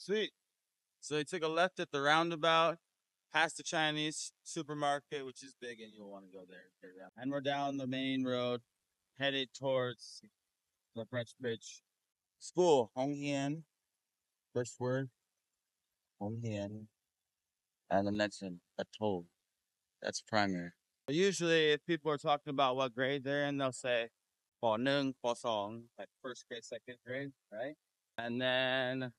Sweet. So they took a left at the roundabout, past the Chinese supermarket, which is big, and you'll want to go there. And we're down the main road, headed towards the French Bridge School. Honghian, first word, Honghian, and the next one, Atoll. That's primary. Usually, if people are talking about what grade they're in, they'll say "po nung po song," like first grade, second grade, right? And then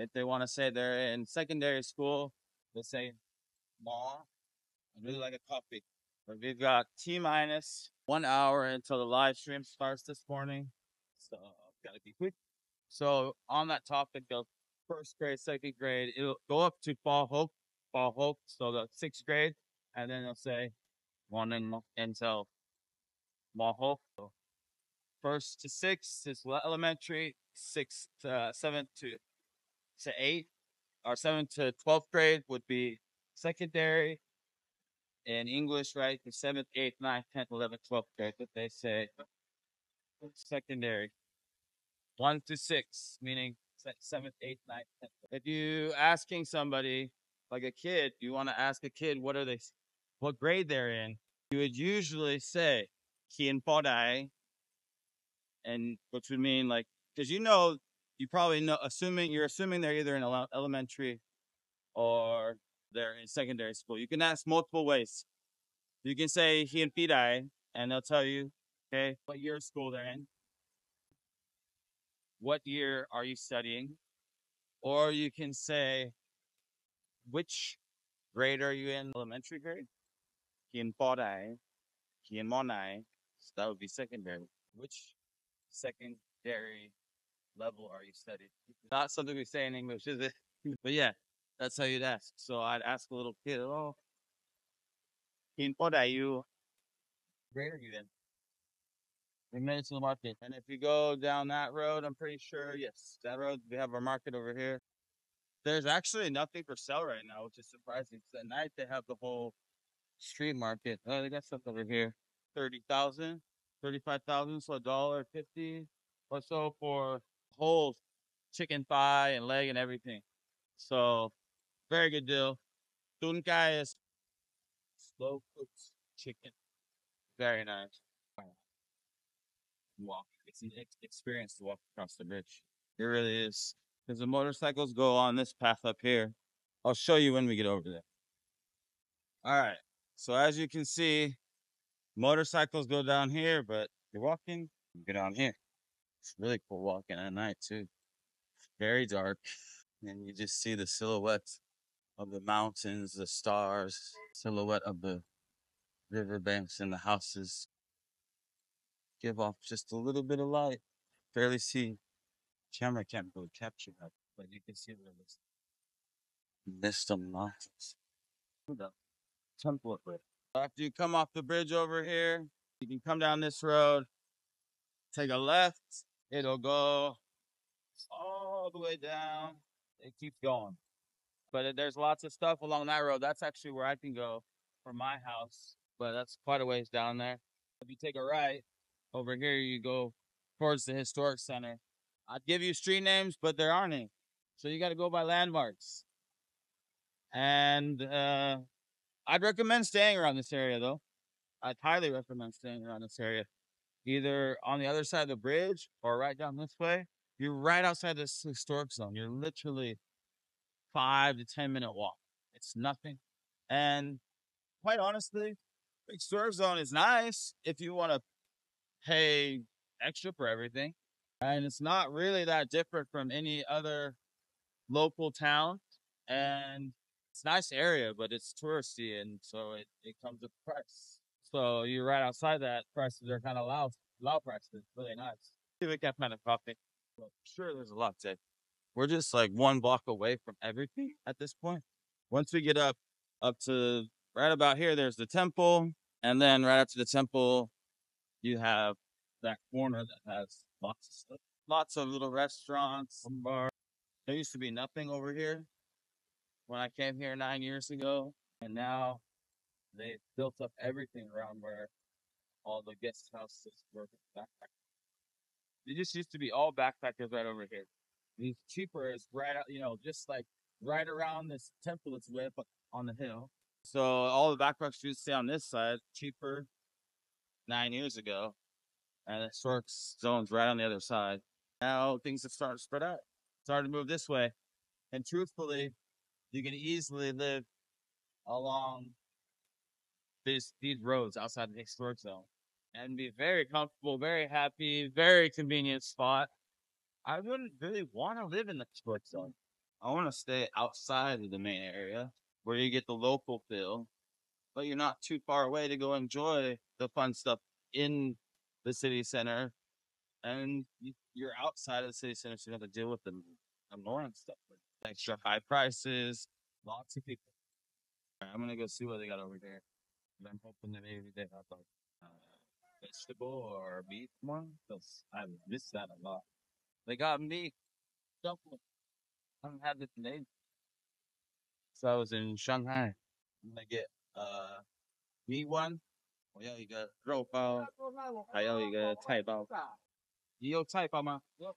if they want to say they're in secondary school, they say Ma. I really like a coffee. But we've got T minus one hour until the live stream starts this morning. So gotta be quick. So on that topic of first grade, second grade, it'll go up to Fall Hope, Fall Hope, so the sixth grade, and then they'll say one in, until Fall Hope. So first to six is elementary, six to uh, seven to to eight, or seven to twelfth grade would be secondary. In English, right? The seventh, eighth, ninth, tenth, eleventh, twelfth grade, what they say secondary. One to six, meaning se- seventh, eighth, ninth, tenth. If you asking somebody like a kid, you want to ask a kid what are they, what grade they're in, you would usually say Kien Podai, and which would mean like because you know you probably know assuming you're assuming they're either in ele- elementary or they're in secondary school. You can ask multiple ways. You can say Hien Pidai, and they'll tell you, okay, what year of school they're in. What year are you studying? Or you can say, which grade are you in? Elementary grade? He and Hien Podai, Hien Monai. So that would be secondary. Which secondary level are you studying? Not something we say in English, is it? But yeah, that's how you'd ask. So I'd ask a little kid, oh, in what are you? Grade are you in? We made it to the market. And if you go down that road, I'm pretty sure, yes, that road, we have our market over here. There's actually nothing for sale right now, which is surprising. 'cause at night, they have the whole street market. Oh, they got stuff over here. 30,000, 35,000, so a dollar fifty or so for whole chicken thigh and leg and everything. So very good deal. Tunkai is slow cooked chicken. Very nice. Walk. It's an ex- experience to walk across the bridge. It really is. Because the motorcycles go on this path up here. I'll show you when we get over there. All right. So as you can see, motorcycles go down here, but you're walking, you get on here. It's really cool walking at night too. Very dark. And you just see the silhouette of the mountains, the stars, silhouette of the riverbanks and the houses. Give off just a little bit of light. Barely see. Camera can't really capture that, but you can see the mist mist of mountains. The temple. After you come off the bridge over here, you can come down this road, take a left, it'll go all the way down. It keeps going. But uh, there's lots of stuff along that road. That's actually where I can go from my house. But that's quite a ways down there. If you take a right, over here you go towards the historic center. I'd give you street names, but there aren't any. So you got to go by landmarks. And uh, I'd recommend staying around this area, though. I'd highly recommend staying around this area, either on the other side of the bridge or right down this way. You're right outside this historic zone. You're literally five to ten minute walk. It's nothing. And quite honestly, historic zone is nice if you want to pay extra for everything. And it's not really that different from any other local town. And it's nice area, but it's touristy and so it, it comes with price. So you're right outside that prices are kind of low low prices. Really nice. See we got kind of coffee. But sure there's a lot to we're just like one block away from everything at this point. Once we get up up to right about here, there's the temple, and then right after the temple, you have that corner that has lots of stuff, lots of little restaurants, some bars. There used to be nothing over here when I came here nine years ago, and now they built up everything around where all the guest houses were backpackers. They just used to be all backpackers right over here. These cheaper is right out, you know, just like right around this temple it's way up on the hill. So all the backpackers used to stay on this side, cheaper nine years ago. And the historic zone's right on the other side. Now things have started to spread out. Started to move this way. And truthfully, you can easily live along these these roads outside the historic zone and be very comfortable, very happy, very convenient spot. I wouldn't really want to live in the historic zone. I want to stay outside of the main area where you get the local feel, but you're not too far away to go enjoy the fun stuff in the city center. And you- you're outside of the city center, so you don't have to deal with the annoying stuff, extra high prices, lots of people. Alright, I'm gonna go see what they got over there. And I'm hoping that maybe they have like uh, vegetable or meat one, because I miss that a lot. They got meat dumpling. I haven't had it in ages. So I was in Shanghai. I'm gonna get uh meat one. 我要一个肉包，还要一个菜包。你有菜包吗？Yes.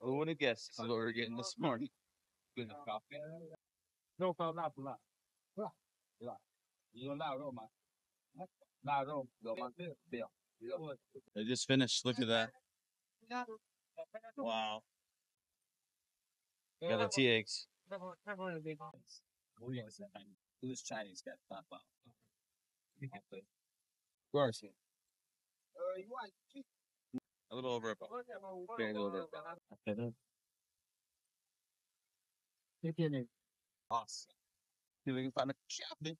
I would have guessed what we were getting this morning. Good coffee. 肉包辣不辣？不辣， you They just finished. Look at that. Wow. Got the tea eggs. Who's Chinese got top out? Gross. A little over a about. Very little over about. Awesome. See if we can find a.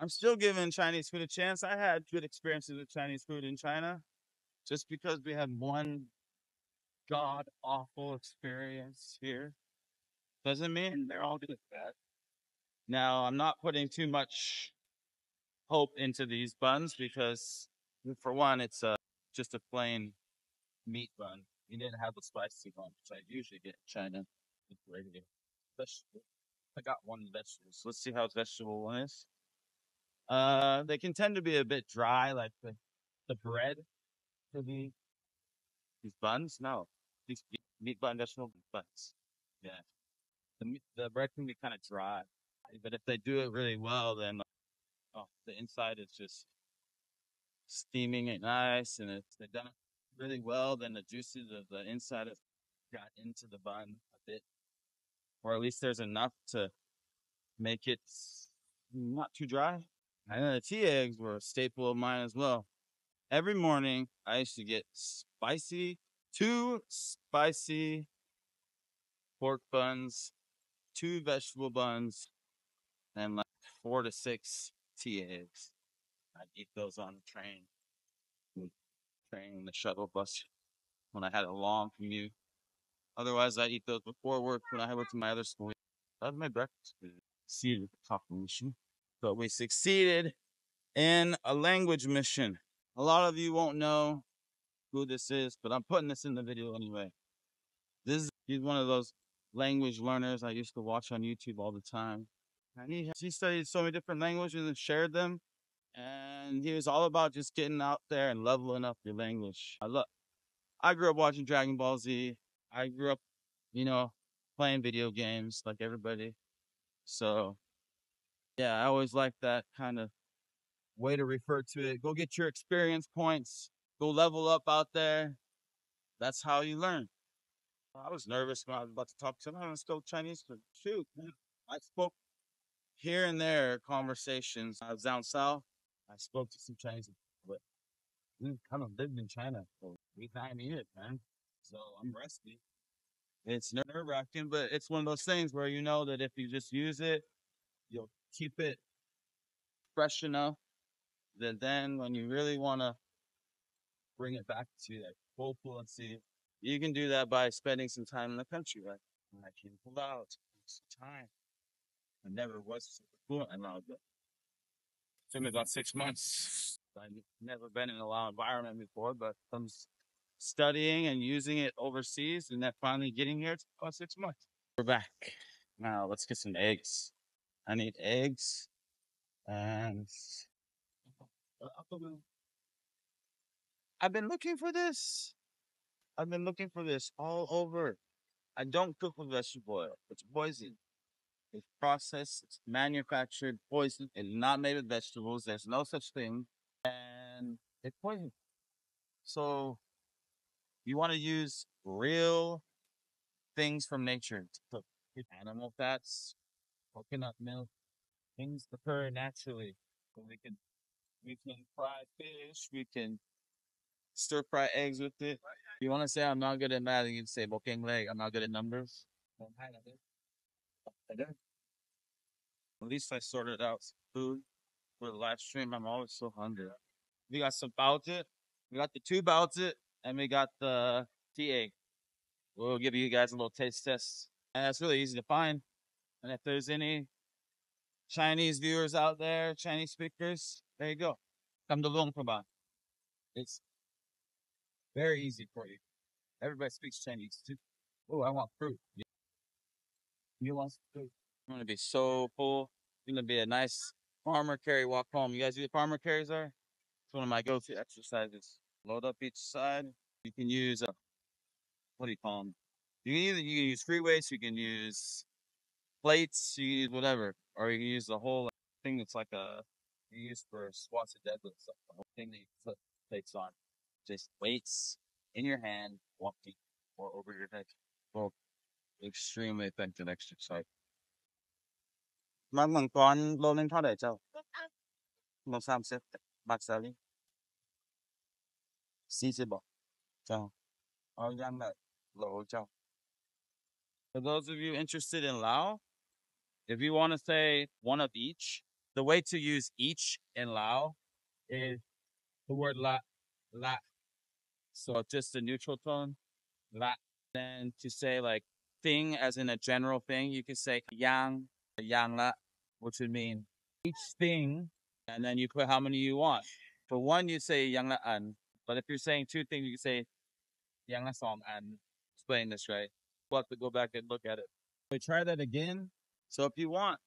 I'm still giving Chinese food a chance. I had good experiences with Chinese food in China. Just because we had one god awful experience here doesn't mean they're all good. Bad. Now, I'm not putting too much hope into these buns because, for one, it's uh, just a plain meat bun. You didn't have the spicy one, which I usually get in China. Regular vegetable. I got one vegetable. So let's see how vegetable one is. Uh, they can tend to be a bit dry, like the, the bread to be these buns. No, these meat- bun vegetable buns. Yeah, the the bread can be kind of dry, but if they do it really well, then oh, the inside is just steaming it nice, and if they've done it really well, then the juices of the inside have got into the bun a bit, or at least there's enough to make it not too dry. And then the tea eggs were a staple of mine as well. Every morning, I used to get spicy, two spicy pork buns, two vegetable buns, and like four to six tea eggs. I'd eat those on the train, the train, the shuttle bus when I had a long commute. Otherwise, I'd eat those before work when I went to my other school. That's my breakfast. Succeeded top mission. But we succeeded in a language mission. A lot of you won't know who this is, but I'm putting this in the video anyway. This is he's one of those language learners I used to watch on YouTube all the time. And he he studied so many different languages and shared them. And he was all about just getting out there and leveling up your language. I I grew up watching Dragon Ball Z. I grew up, you know, playing video games like everybody. So yeah, I always like that kind of way to refer to it. Go get your experience points. Go level up out there. That's how you learn. I was nervous when I was about to talk to him. I spoke Chinese. But shoot. I spoke here and there conversations. I was down south. I spoke to some Chinese, but we kind of lived in China for eight, nine years, man. So I'm rusty. It's nerve wracking, but it's one of those things where you know that if you just use it, you'll keep it fresh enough that then when you really want to bring it back to that full fluency, you can do that by spending some time in the country, right? I can pull out some time. I never was super fluent in it. Took me about six months. I've never been in a loud environment before, but from s- studying and using it overseas and then finally getting here, it's about six months. We're back. Now let's get some eggs. I need eggs and I've been looking for this. I've been looking for this all over. I don't cook with vegetable oil. It's poison. It's processed, it's manufactured poison. It's not made with vegetables. There's no such thing. And it's poison. So you want to use real things from nature to cook. Animal fats, coconut milk, things occur naturally. So we can we can fry fish, we can stir fry eggs with it. You want to say I'm not good at math, you can say bokeng leg. I'm not good at numbers. At least I sorted out some food for the live stream. I'm always so hungry. We got some baozi. We got the two baozi, and we got the TA. We'll give you guys a little taste test. And it's really easy to find. And if there's any Chinese viewers out there, Chinese speakers, there you go. Come to Luang. It's very easy for you. Everybody speaks Chinese too. Oh, I want fruit. You- want fruit? I'm gonna be so full. It's gonna be a nice farmer carry walk home. You guys know what farmer carries are? It's one of my go-to exercises Load up each side. You can use uh, what do you call them? You can either you can use free weights, you can use plates, you can use whatever, or you can use the whole like, thing that's like a you use for squats and deadlifts, like the whole thing that you put plates on. Just weights in your hand, walking or over your head. Well, extremely effective exercise. มันมังกรโลนึงเท่าไหร่เจ้าโลสามสิบบาทสาลี Suitable. All. For those of you interested in Lao, if you want to say one of each, the way to use each in Lao is the word la, la. So just a neutral tone, la. Then to say like thing as in a general thing, you could say yang, yang la, which would mean each thing, and then you put how many you want. For one, you say yang la an, but if you're saying two things, you can say yang la song an. Explain this right. We'll have to go back and look at it. We try that again. So if you want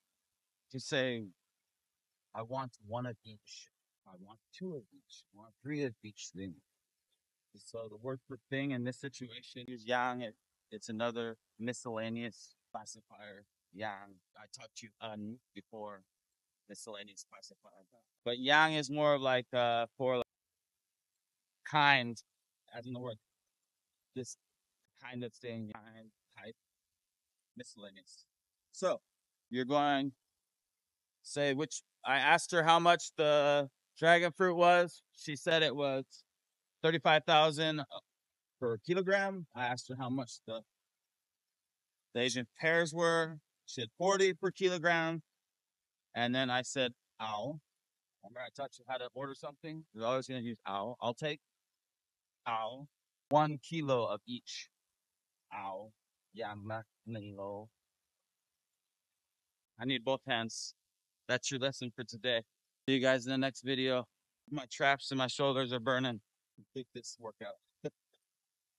to say, I want one of each, I want two of each, I want three of each thing. So the word for thing in this situation is yang. It, it's another miscellaneous classifier. Yang. I taught you un before miscellaneous classifier. But yang is more of like uh for kind, as in the word this kind of thing, kind, type, miscellaneous. So you're going say which I asked her how much the dragon fruit was. She said it was thirty-five thousand uh, per kilogram. I asked her how much the the Asian pears were. She said forty per kilogram. And then I said, "Ow." Remember I taught you how to order something? You're always gonna use "ow." I'll take "ow." One kilo of each. Ow. Yama Nilo. I need both hands. That's your lesson for today. See you guys in the next video. My traps and my shoulders are burning. Complete this workout.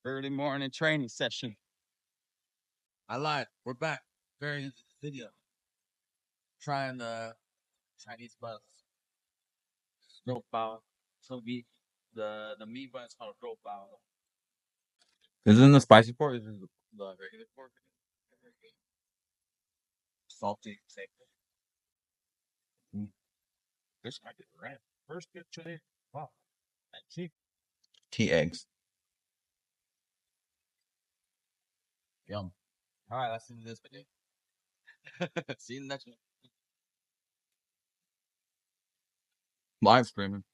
Early morning training session. I lied. We're back. Very video. Trying the Chinese buns. Rope bao. So we the the meat bun is called bao. Isn't the spicy pork? Is The regular pork. Salty, same. Mm. This might be red. First get chili. Wow. And cheap. tea eggs. Yum. All right, let's do this video. See you in the next one. Live streaming.